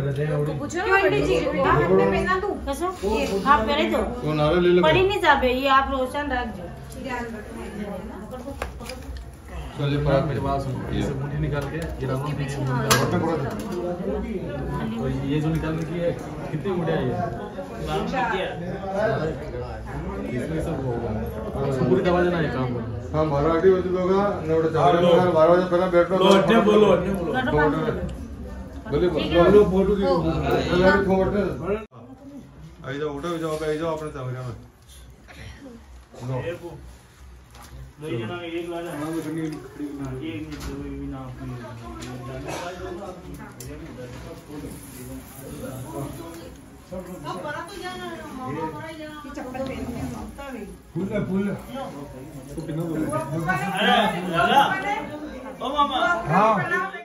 रहे हैं तो और में तू हाँ। पहले तो। वो नारा ले लो पड़ी नहीं जाबे ये आप रोशन रख दो। चलिए पर मेरे पास ये से मुंडी निकाल के पीछे हाँ। दो। और ये जो निकालने की है कितनी मुंडिया है इसमें सब होगा पूरी दबा देना है काम को हाँ मराठी होती लोग नोट चार बार बारह बजे पहले बैठ लो आई जाओ उठो जाओ आई जाओ अपने कमरे में लो। ये चप्पल पहन ले फूल है फूल उसको पिना बोलो? हाँ।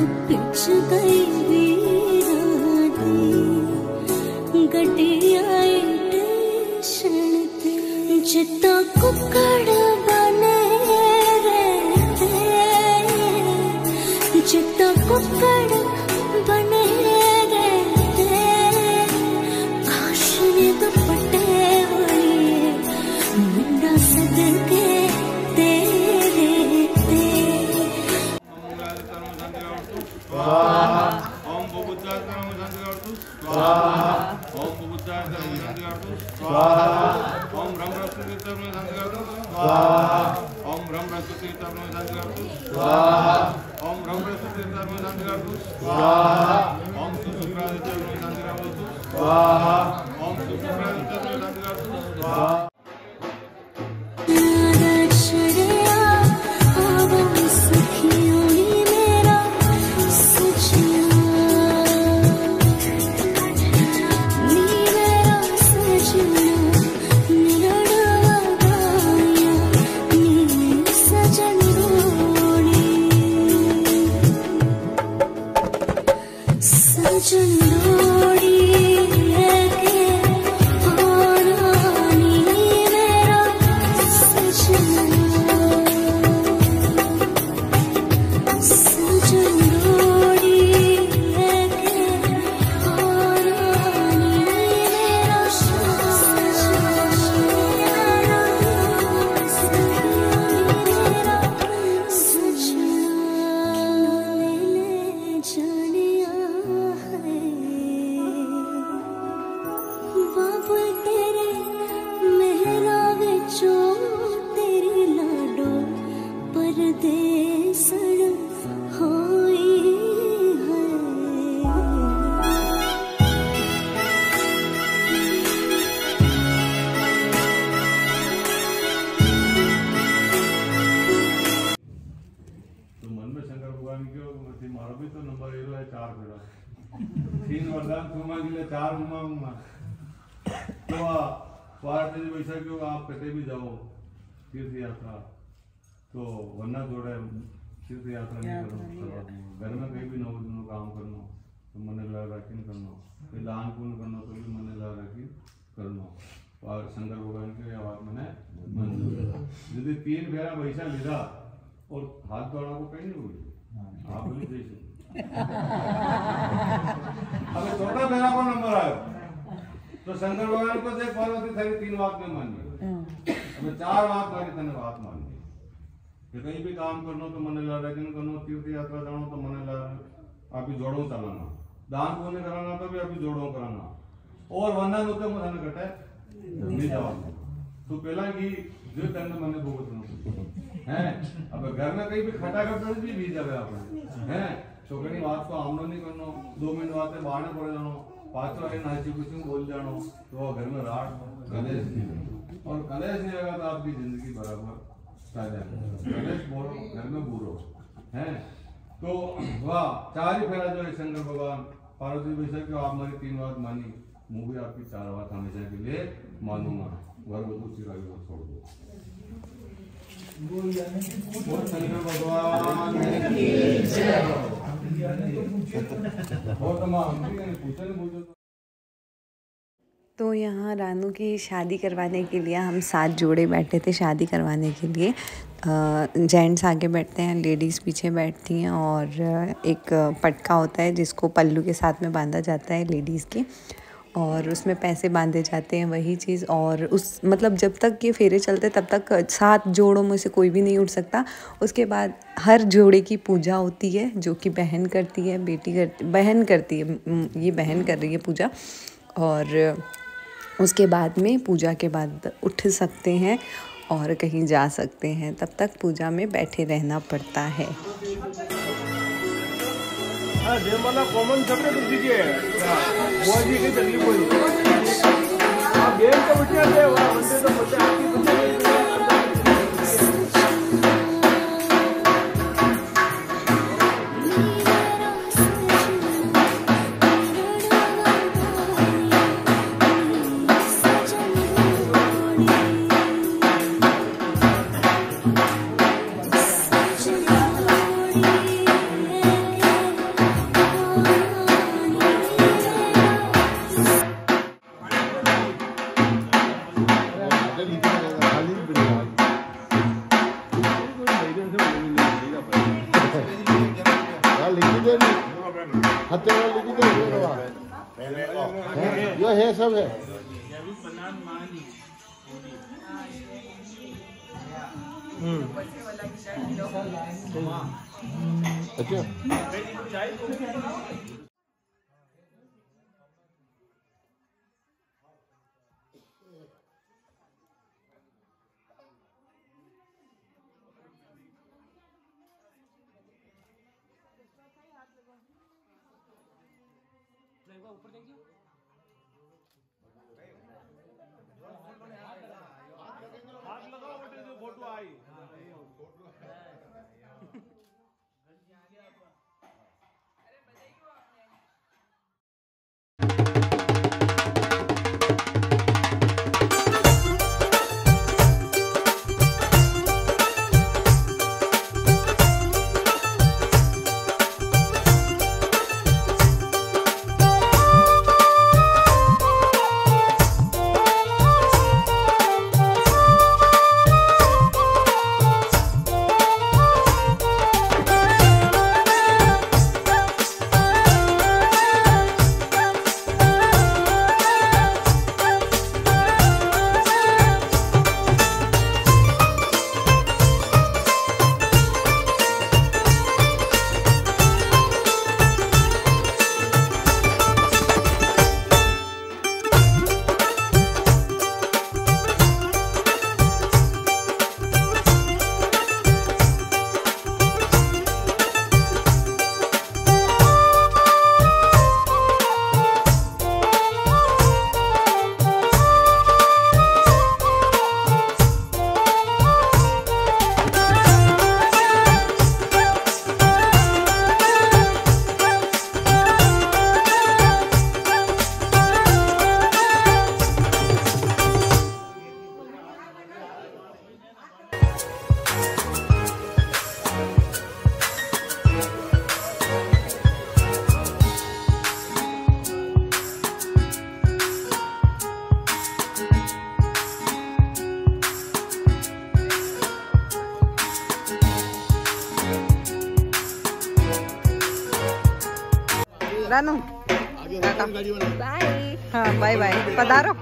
अख पिच गई वीरां 감사합니다. मारो भी तो नंबर एरो है चार फेरा तीन वरदान तुमा के चार घुमाऊँगा तो पार्टी वैसा क्यों आप कटे भी जाओ तीर्थ यात्रा तो वरना जोड़े तीर्थ यात्रा नहीं करो घर में कहीं भी नौ दिनों काम करना तो मन लगा रखी करना कोई दान पुण्य करना तो भी मन लगा रखी करना और शंकर भगवान की आवाज़ मैंने मंजूर यदि तीन फेरा वैसा लिखा और हाथ दौड़ा को कहीं नहीं बोली अब छोटा मेरा को नंबर आयो। तो शंकर भगवान को देख पार्वती थारी तीन बात में मान गई अब चार बात मारी तने बात मान गई कि कहीं भी काम करनो तो मने ला लेकिन करनो तीर्थ यात्रा जानो तो मने ला आप ही जोड़ो चलाना। दान पुण्य कराना तो भी आप ही जोड़ो कराना। और वंदन होते मुझे न घटे नहीं जवाब तो पहला की जो दंड मने भुगत नो हैं? अब घर में कहीं भी खटा कर भी बीज जावे आपने हैं। छोकरी बात को आमनो नहीं करनो। दो मिनट बाहर पड़ जानो। नाची कुछ बोल जानो। तो घर में कलेश नहीं और कलेश नहीं रहेगा तो आपकी ज़िंदगी बराबर कलेश बोलो, घर में बुरो। हैं? तो वाह, चार ही फेरा जो है शंकर भगवान। पार्वती वैसा कि आप हमारी तीन बात मानी। घर पूछो तो तो यहाँ रानू की शादी करवाने के लिए हम सात जोड़े बैठे थे शादी करवाने के लिए। जेंट्स आगे बैठते हैं, लेडीज़ पीछे बैठती हैं और एक पटका होता है जिसको पल्लू के साथ में बांधा जाता है लेडीज़ की। और उसमें पैसे बांधे जाते हैं, वही चीज़। और उस मतलब जब तक ये फेरे चलते तब तक सात जोड़ों में से कोई भी नहीं उठ सकता। उसके बाद हर जोड़े की पूजा होती है, जो कि बहन करती है, बेटी करती बहन करती है ये बहन कर रही है पूजा। और उसके बाद में पूजा के बाद उठ सकते हैं और कहीं जा सकते हैं। तब तक पूजा में बैठे रहना पड़ता है। मला कॉमन सगळे तुमची बुवाजी काही तकलीफ़ आप गेम तर बच्चे वहाँ बच्चे तो बच्चे आती यो है सब है। अच्छा। Play igual, perdeu. Ranu bye हाँ बाय बाय पधारो।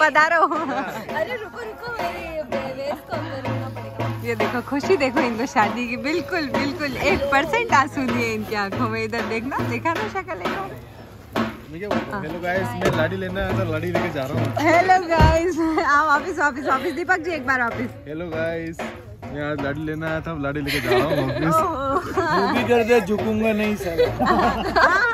पधारो। अरे रुको रुको मेरे ये देखो खुशी देखो इनको शादी की। बिल्कुल बिल्कुल। एक परसेंट आँसू है इनकी आँखों में। इधर देखना देखा ना शक्ल इनको हेलो गाइस मैं लाड़ी लेना है तो लाड़ी लेके जा रहा हूँ। हेलो गाइस आओ वापिस वापिस वापिस। दीपक जी एक बार वापिस। हेलो गाइस मैं आज लाड़ी लेना आया था लाड़ी लेके जा रहा हूँ वापस। भी कर दे झुकूँगा नहीं सर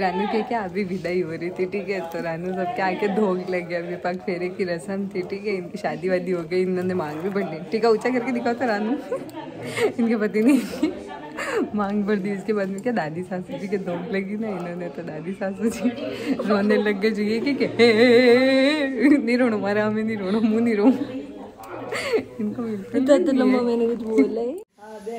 रानू के क्या अभी विदाई हो रही थी ठीक है? तो रानू सबके आके धोख लग गया अभी पग फेरे की रस्म थी ठीक है? इनकी शादी वादी हो गई इन्होंने मांग भी भर ली। ठीक है ऊँचा करके दिखाओ तो रानू। इनके पति ने मांग भर दी उसके बाद में क्या दादी सासू जी के धोख लगी ना इन्होंने तो दादी सासू जी रोने लग गए जुए कि क्या नहीं रोनो मारा हमें नहीं रोनो मुँह नहीं रो इनको बिल्कुल तो तो मैंने कुछ बोला है।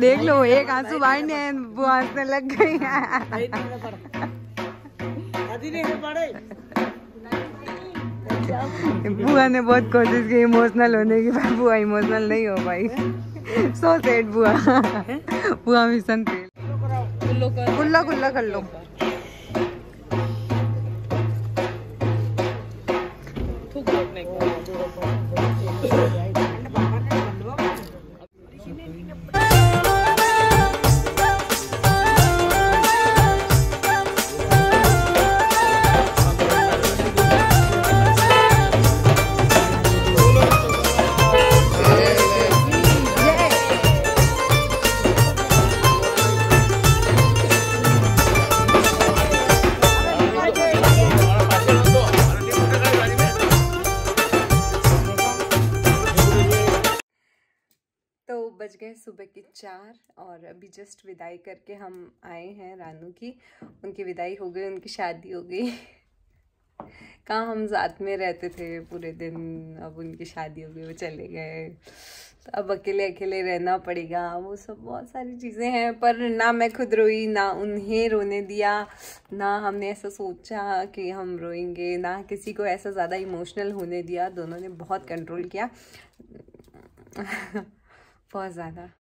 देख लो एक आँसू नहीं आया बुआ हंसने लग गई बुआ ने बहुत कोशिश की इमोशनल होने की पर बुआ इमोशनल नहीं हो पाई। सो सेड बुआ। बुआ मिशन फेल। कुल्ला कुल्ला कर लो। विदाई करके हम आए हैं रानू की। उनकी विदाई हो गई, उनकी शादी हो गई। कहाँ हम साथ में रहते थे पूरे दिन, अब उनकी शादी हो गई, वो चले गए। तो अब अकेले अकेले रहना पड़ेगा, वो सब बहुत सारी चीज़ें हैं, पर ना मैं खुद रोई, ना उन्हें रोने दिया, ना हमने ऐसा सोचा कि हम रोएँगे, ना किसी को ऐसा ज़्यादा इमोशनल होने दिया। दोनों ने बहुत कंट्रोल किया। बहुत ज़्यादा।